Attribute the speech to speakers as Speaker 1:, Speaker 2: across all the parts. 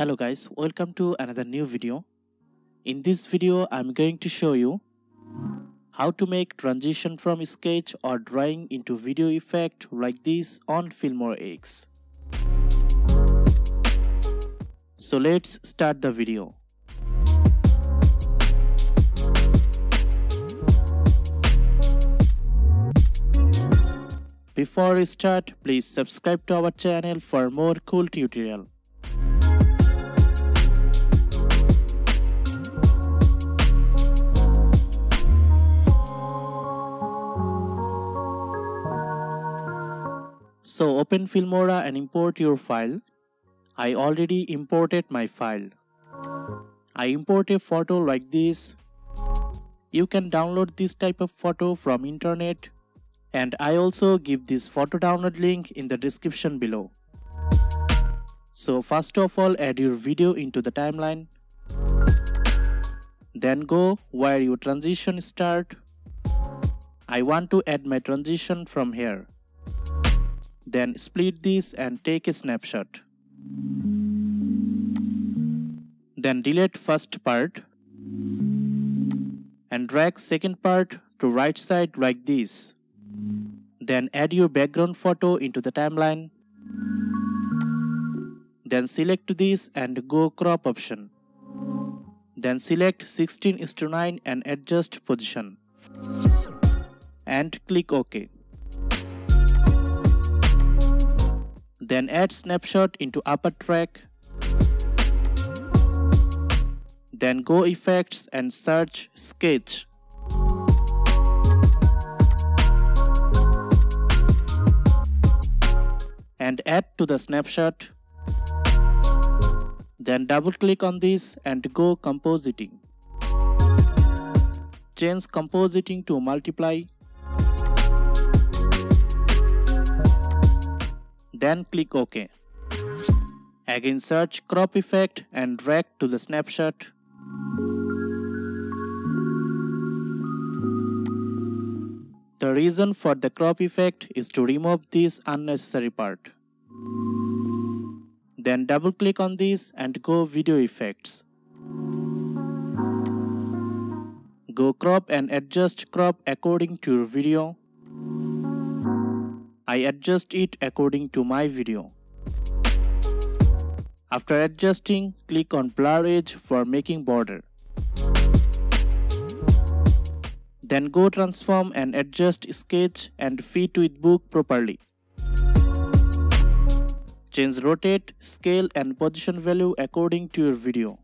Speaker 1: Hello guys, welcome to another new video. In this video, I'm going to show you how to make transition from sketch or drawing into video effect like this on Filmora X. So let's start the video. Before we start, please subscribe to our channel for more cool tutorial. So open Filmora and import your file. I already imported my file. I import a photo like this. You can download this type of photo from internet and I also give this photo download link in the description below. So first of all add your video into the timeline. Then go where your transition start. I want to add my transition from here. Then split this and take a snapshot. Then delete first part and drag second part to right side like this. Then add your background photo into the timeline. Then select this and go crop option. Then select 16 to 9 and adjust position. And click OK. Then add snapshot into upper track. Then go effects and search sketch. Add to the snapshot. Then double click on this and go compositing. Change compositing to multiply then click OK. Again search crop effect and drag to the snapshot. The reason for the crop effect is to remove this unnecessary part. Then double click on this and go video effects. Go crop and adjust crop according to your video I adjust it according to my video. After adjusting, click on blur edge for making border. Then go transform and adjust sketch and fit with book properly. Change rotate, scale and position value according to your video.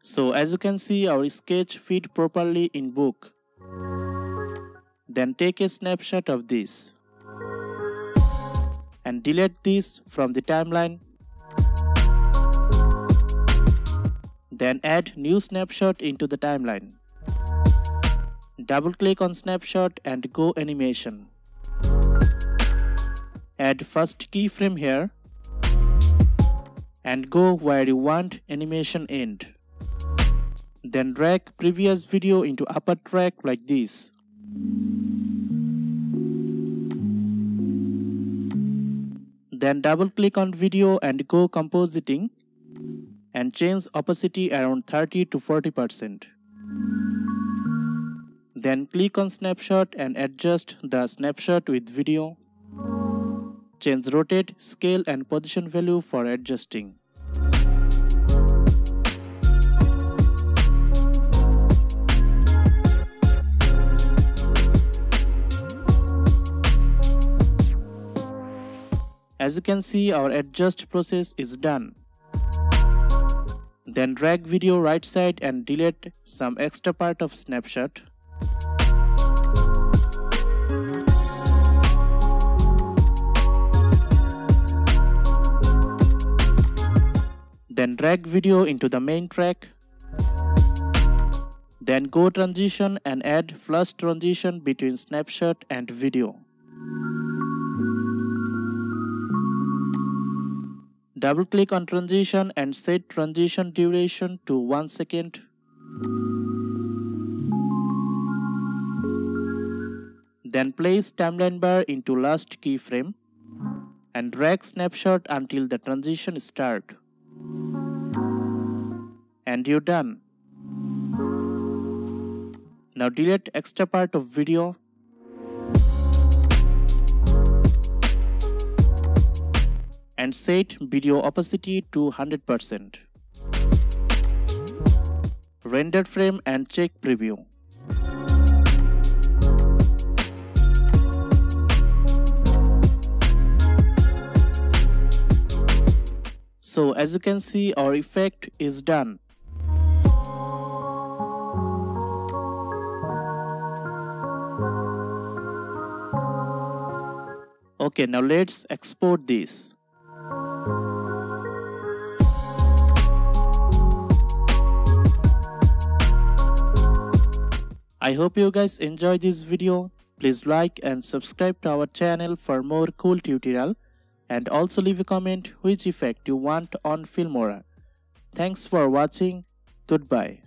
Speaker 1: So as you can see our sketch fit properly in book. Then take a snapshot of this and delete this from the timeline. Then add new snapshot into the timeline. Double click on snapshot and go animation. Add first keyframe here and go where you want animation end. Then drag previous video into upper track like this. Then double click on video and go compositing and change opacity around 30 to 40%. Then click on snapshot and adjust the snapshot with video. Change rotate, scale and position value for adjusting. As you can see our adjust process is done. Then drag video right side and delete some extra part of snapshot. Then drag video into the main track. Then go transition and add flush transition between snapshot and video. Double click on transition and set transition duration to 1 second. Then place timeline bar into last keyframe and drag snapshot until the transition start. And you're done. Now delete extra part of video and set video opacity to 100%. Render frame and check preview. So as you can see our effect is done. Okay now let's export this. I hope you guys enjoy this video. Please like and subscribe to our channel for more cool tutorial and also leave a comment which effect you want on Filmora. Thanks for watching. Goodbye.